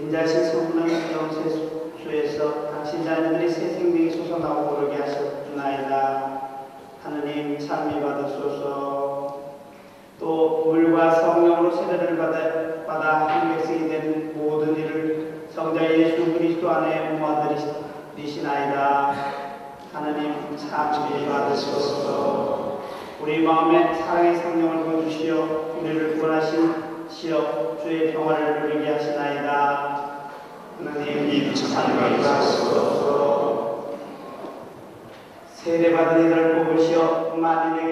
인자신 성령 영세수에서 당신 자녀들이 새 생명이 솟아나고 오르게 하셨나이다. 하느님 찬미 받으소서. 또 물과 성령으로 세례를 받아, 받아 한 백성이 된 모든 이를 성자 예수 그리스도 안에 모아들이시나이다. 하느님 찬미 받으소서. 우리 마음에 사랑의 성령을 부어주시어 우리를 구원하신 시여 주의 평화를 누리게 하시나이다. 하나님 찬미 받으소서. 세례받은 이들을 뽑으시어 만인에게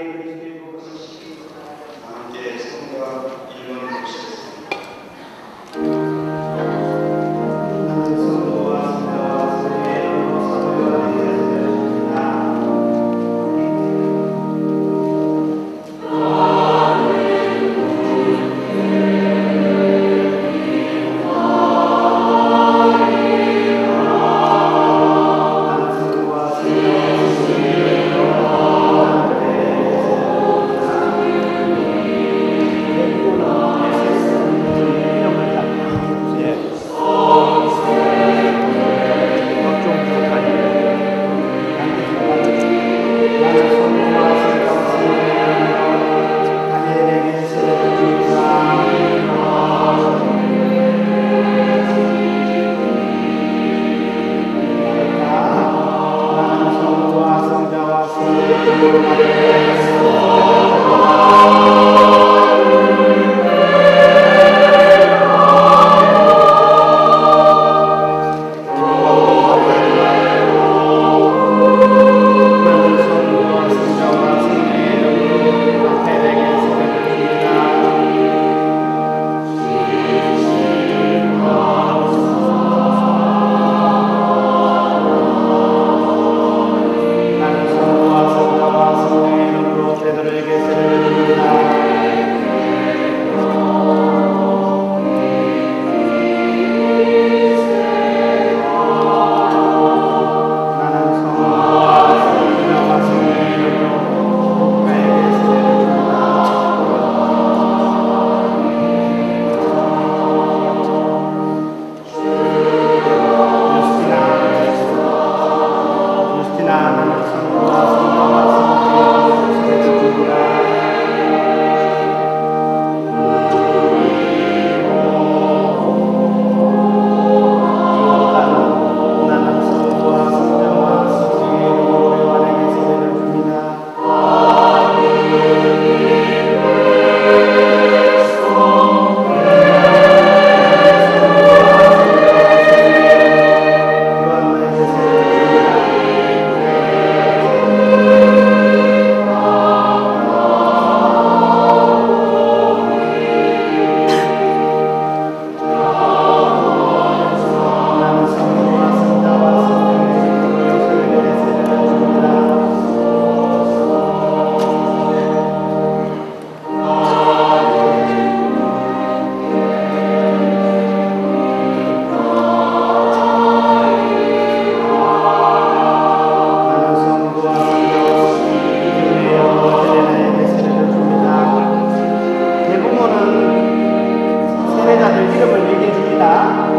여러분 얘기해 줍니다.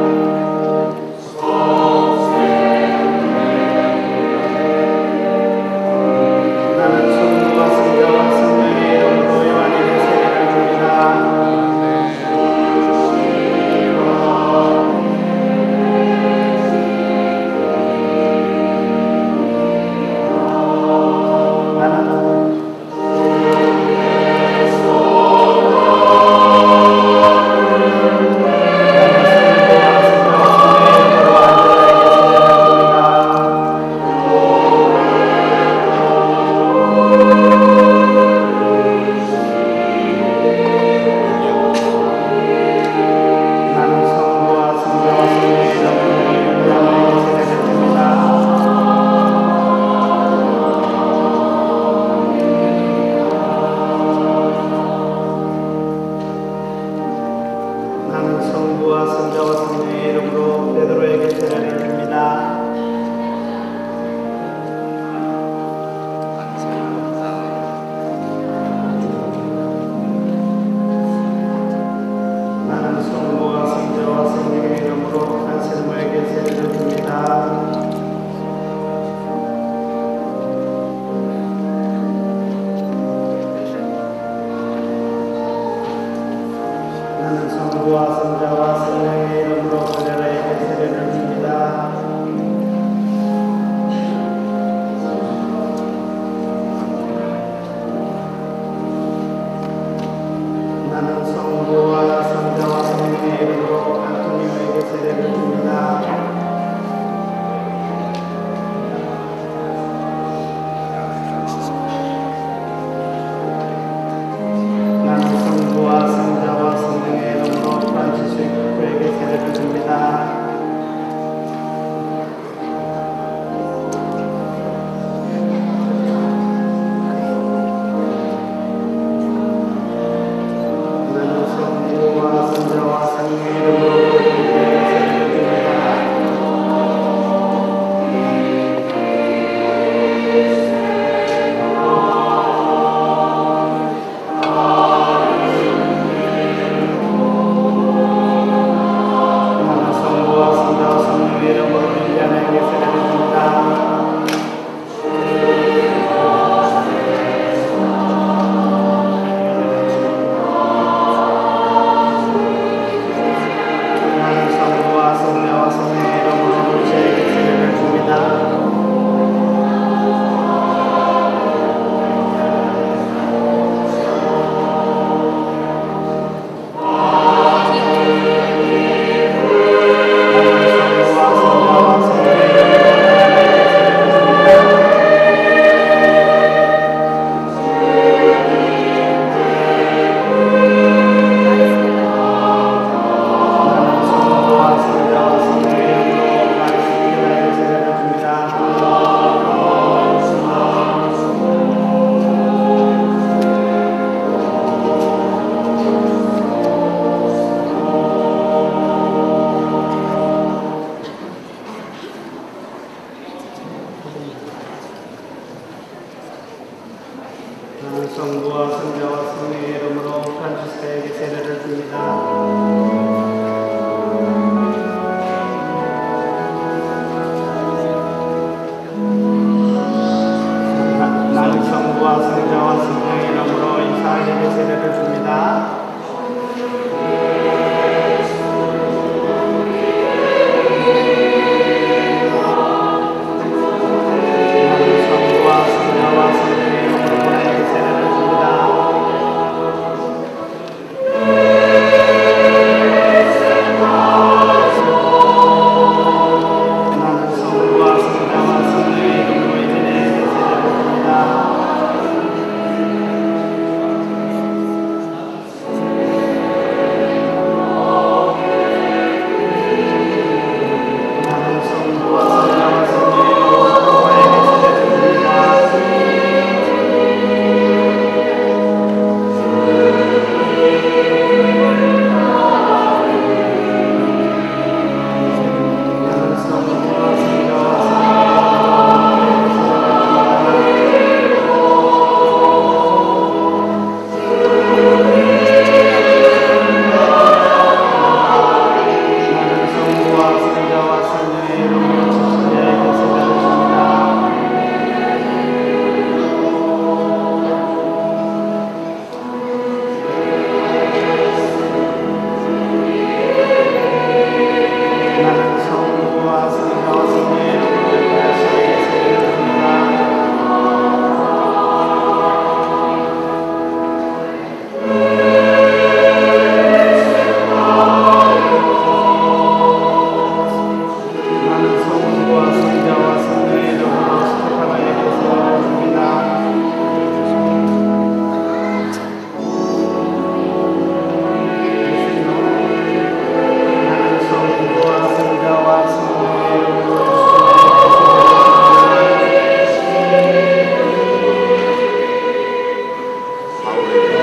as nós mesmos. Hallelujah.